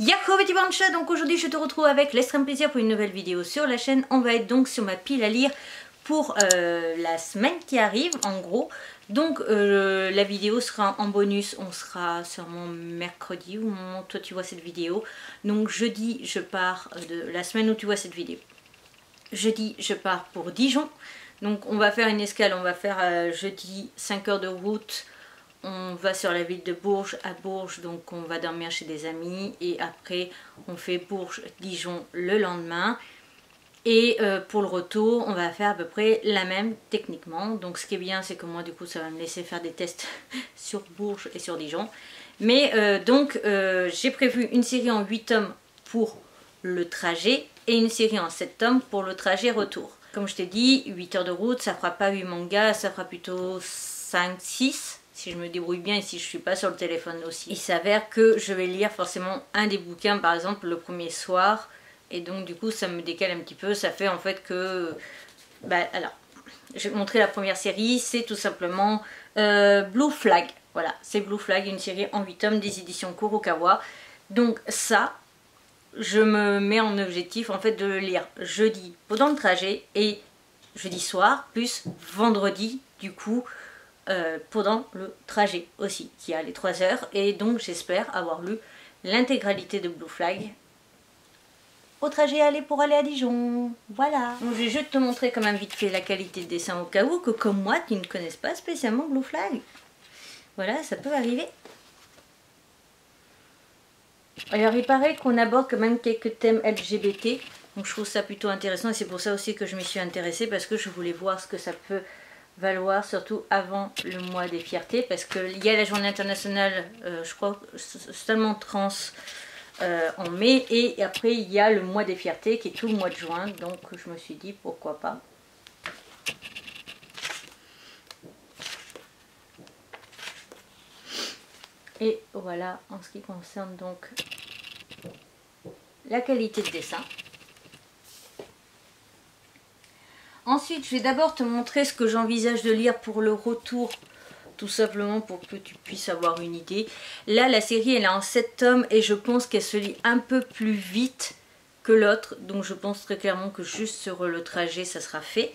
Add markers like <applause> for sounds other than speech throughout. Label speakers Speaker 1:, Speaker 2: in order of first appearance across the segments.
Speaker 1: Yahoo petit chat, donc aujourd'hui je te retrouve avec l'extrême plaisir pour une nouvelle vidéo sur la chaîne. On va être donc sur ma pile à lire pour euh, la semaine qui arrive en gros. Donc euh, la vidéo sera en bonus, on sera sûrement mercredi au moment où toi tu vois cette vidéo. Donc jeudi je pars de la semaine où tu vois cette vidéo. Jeudi je pars pour Dijon. Donc on va faire une escale, on va faire euh, jeudi 5 heures de route on va sur la ville de Bourges à Bourges donc on va dormir chez des amis et après on fait Bourges-Dijon le lendemain. Et euh, pour le retour on va faire à peu près la même techniquement. Donc ce qui est bien c'est que moi du coup ça va me laisser faire des tests <laughs> sur Bourges et sur Dijon. Mais euh, donc euh, j'ai prévu une série en 8 tomes pour le trajet et une série en 7 tomes pour le trajet retour. Comme je t'ai dit 8 heures de route ça fera pas 8 mangas ça fera plutôt 5, 6 si je me débrouille bien et si je suis pas sur le téléphone aussi. Il s'avère que je vais lire forcément un des bouquins par exemple le premier soir et donc du coup ça me décale un petit peu, ça fait en fait que... Bah alors, je vais te montrer la première série, c'est tout simplement euh, Blue Flag. Voilà, c'est Blue Flag, une série en 8 tomes des éditions Kurokawa. Donc ça, je me mets en objectif en fait de le lire jeudi pendant le trajet et jeudi soir, plus vendredi du coup euh, pendant le trajet aussi, qui a les 3 heures. Et donc j'espère avoir lu l'intégralité de Blue Flag au trajet aller pour aller à Dijon. Voilà. Donc je vais juste te montrer quand même vite fait la qualité de dessin au cas où que comme moi tu ne connaisses pas spécialement Blue Flag. Voilà, ça peut arriver. Alors il paraît qu'on aborde quand même quelques thèmes LGBT. Donc je trouve ça plutôt intéressant et c'est pour ça aussi que je m'y suis intéressée parce que je voulais voir ce que ça peut valoir, surtout avant le mois des fiertés, parce qu'il y a la journée internationale, euh, je crois, seulement trans euh, en mai, et après il y a le mois des fiertés qui est tout le mois de juin, donc je me suis dit pourquoi pas. Et voilà en ce qui concerne donc la qualité de dessin. Ensuite, je vais d'abord te montrer ce que j'envisage de lire pour le retour tout simplement pour que tu puisses avoir une idée. Là, la série, elle est en 7 tomes et je pense qu'elle se lit un peu plus vite que l'autre. Donc je pense très clairement que juste sur le trajet, ça sera fait.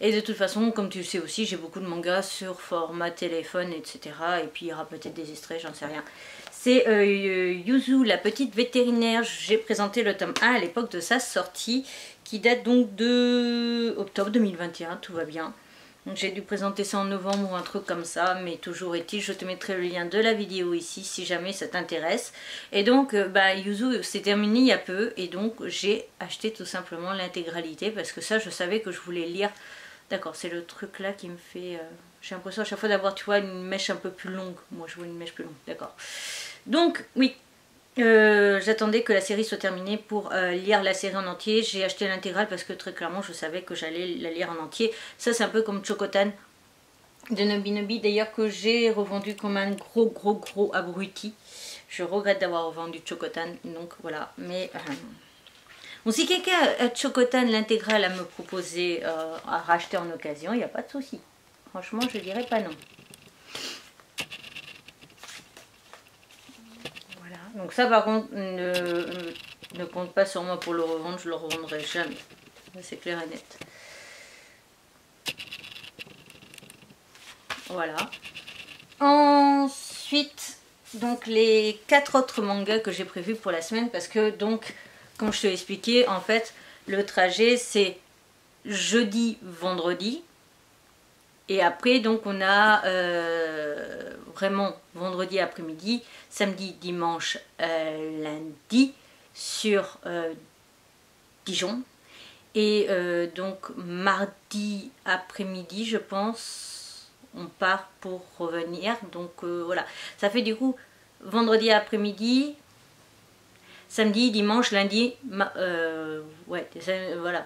Speaker 1: Et de toute façon, comme tu le sais aussi, j'ai beaucoup de mangas sur format téléphone, etc. Et puis il y aura peut-être des extraits, j'en sais rien. C'est euh, Yuzu, la petite vétérinaire. J'ai présenté le tome 1 à l'époque de sa sortie, qui date donc de octobre 2021, tout va bien. J'ai dû présenter ça en novembre ou un truc comme ça, mais toujours est-il, je te mettrai le lien de la vidéo ici si jamais ça t'intéresse. Et donc, euh, bah, Yuzu s'est terminé il y a peu, et donc j'ai acheté tout simplement l'intégralité, parce que ça, je savais que je voulais lire. D'accord, c'est le truc là qui me fait... Euh, j'ai l'impression à chaque fois d'avoir, tu vois, une mèche un peu plus longue. Moi, je vois une mèche plus longue, d'accord. Donc, oui, euh, j'attendais que la série soit terminée pour euh, lire la série en entier. J'ai acheté l'intégrale parce que très clairement, je savais que j'allais la lire en entier. Ça, c'est un peu comme Chocotan de Nobinobi, d'ailleurs, que j'ai revendu comme un gros, gros, gros abruti. Je regrette d'avoir revendu Chocotan, donc voilà. Mais euh, bon, si quelqu'un a Chocotan l'intégrale à me proposer à racheter en occasion, il n'y a pas de souci. Franchement, je dirais pas non. Donc ça par contre ne, compte pas sur moi pour le revendre, je le revendrai jamais. C'est clair et net. Voilà. Ensuite, donc les quatre autres mangas que j'ai prévus pour la semaine parce que donc, comme je te l'ai expliqué, en fait, le trajet c'est jeudi, vendredi. Et après, donc, on a euh, vraiment vendredi après-midi, samedi, dimanche, euh, lundi sur euh, Dijon. Et donc, mardi après-midi, je pense, on part pour revenir. Donc, voilà. Ça fait du coup vendredi après-midi, samedi, dimanche, lundi, ouais, voilà,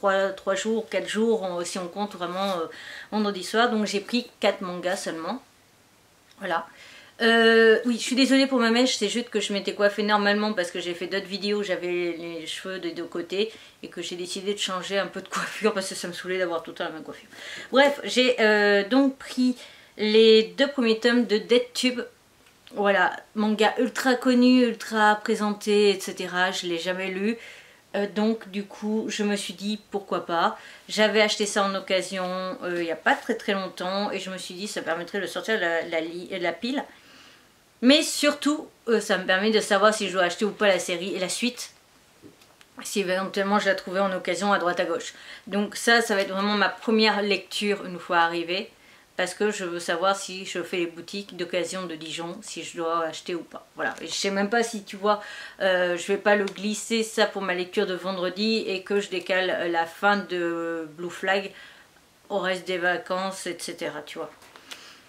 Speaker 1: 3, jours, 4 jours, si on compte vraiment euh, vendredi soir. Donc j'ai pris 4 mangas seulement. Voilà. Euh, oui, je suis désolée pour ma mèche, c'est juste que je m'étais coiffée normalement parce que j'ai fait d'autres vidéos, j'avais les cheveux des deux côtés et que j'ai décidé de changer un peu de coiffure parce que ça me saoulait d'avoir tout le temps la même coiffure. Bref, j'ai euh, donc pris les deux premiers tomes de Dead Tube voilà, manga ultra connu, ultra présenté, etc. Je l'ai jamais lu. Euh, donc du coup je me suis dit pourquoi pas. J'avais acheté ça en occasion euh, il n'y a pas très très longtemps et je me suis dit ça permettrait de sortir la, la, pile. Mais surtout euh, ça me permet de savoir si je dois acheter ou pas la série et la suite. Si éventuellement je la trouvais en occasion à droite à gauche. Donc ça, ça va être vraiment ma première lecture une fois arrivée parce que je veux savoir si je fais les boutiques d'occasion de Dijon, si je dois acheter ou pas. Voilà, et je sais même pas si tu vois, euh, je vais pas le glisser ça pour ma lecture de vendredi et que je décale la fin de Blue Flag au reste des vacances, etc. Tu vois.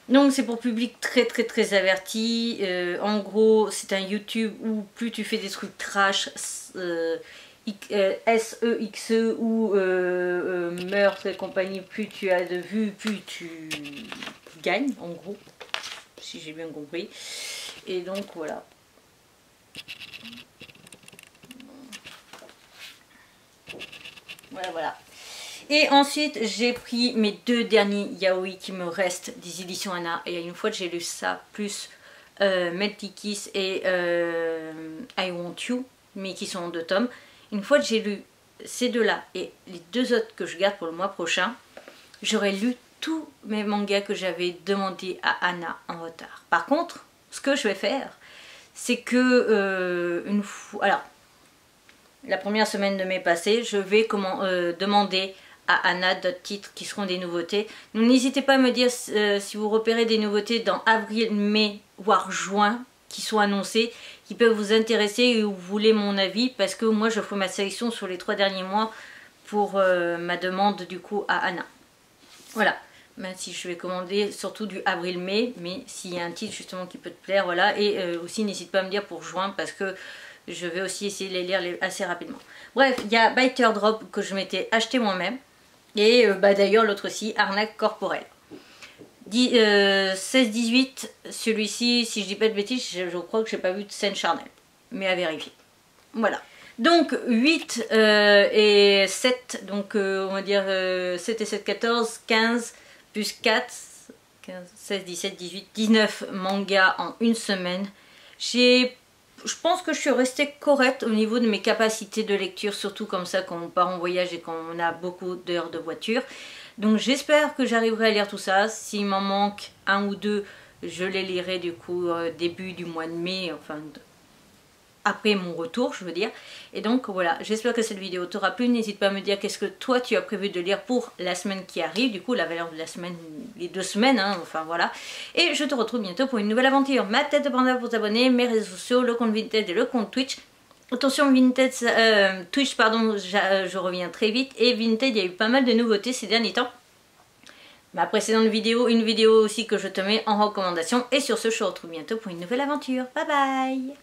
Speaker 1: Donc c'est pour public très très très averti. Euh, en gros, c'est un YouTube où plus tu fais des trucs trash, euh, S-E-X-E euh, ou euh, euh, meurtre et compagnie, plus tu as de vues, plus tu gagnes, en gros, si j'ai bien compris. Et donc voilà. Voilà, voilà. Et ensuite, j'ai pris mes deux derniers yaoi qui me restent des éditions Anna. Et une fois que j'ai lu ça, plus euh, Melty Kiss et I Want You, mais qui sont en deux tomes, une fois que j'ai lu ces deux-là et les deux autres que je garde pour le mois prochain, j'aurai lu tous mes mangas que j'avais demandé à Anna en retard. Par contre, ce que je vais faire, c'est que euh, une fois, alors la première semaine de mai passé, je vais euh, demander à Anna d'autres titres qui seront des nouveautés. N'hésitez pas à me dire euh, si vous repérez des nouveautés dans avril, mai, voire juin qui sont annoncées qui peuvent vous intéresser et vous voulez mon avis parce que moi je fais ma sélection sur les trois derniers mois pour euh, ma demande du coup à Anna. Voilà, même si je vais commander surtout du avril-mai, mais s'il y a un titre justement qui peut te plaire, voilà. Et euh, aussi n'hésite pas à me dire pour juin parce que je vais aussi essayer de les lire assez rapidement. Bref, il y a Biter Drop que je m'étais acheté moi-même. Et euh, bah, d'ailleurs l'autre aussi, Arnaque Corporelle. 16-18, euh, celui-ci, si je dis pas de bêtises, je, crois que j'ai pas vu de scène charnelle. Mais à vérifier. Voilà. Donc 8 euh, et 7, donc euh, on va dire 7 et 7, 14, 15, plus 4, 15, 16, 17, 18, 19 mangas en une semaine. Je pense que je suis restée correcte au niveau de mes capacités de lecture, surtout comme ça quand on part en voyage et qu'on a beaucoup d'heures de voiture. Donc j'espère que j'arriverai à lire tout ça. S'il m'en manque un ou deux, je les lirai du coup euh, début du mois de mai, enfin après mon retour je veux dire. Et donc voilà, j'espère que cette vidéo t'aura plu. N'hésite pas à me dire qu'est-ce que toi tu as prévu de lire pour la semaine qui arrive. Du coup la valeur de la semaine, les deux semaines, hein, enfin voilà. Et je te retrouve bientôt pour une nouvelle aventure. Ma tête de panda pour t'abonner, mes réseaux sociaux, le compte Vinted et le compte Twitch. Attention Vinted, euh, Twitch pardon, je reviens très vite et Vinted il y a eu pas mal de nouveautés ces derniers temps. Ma précédente vidéo, une vidéo aussi que je te mets en recommandation et sur ce je te retrouve bientôt pour une nouvelle aventure. Bye bye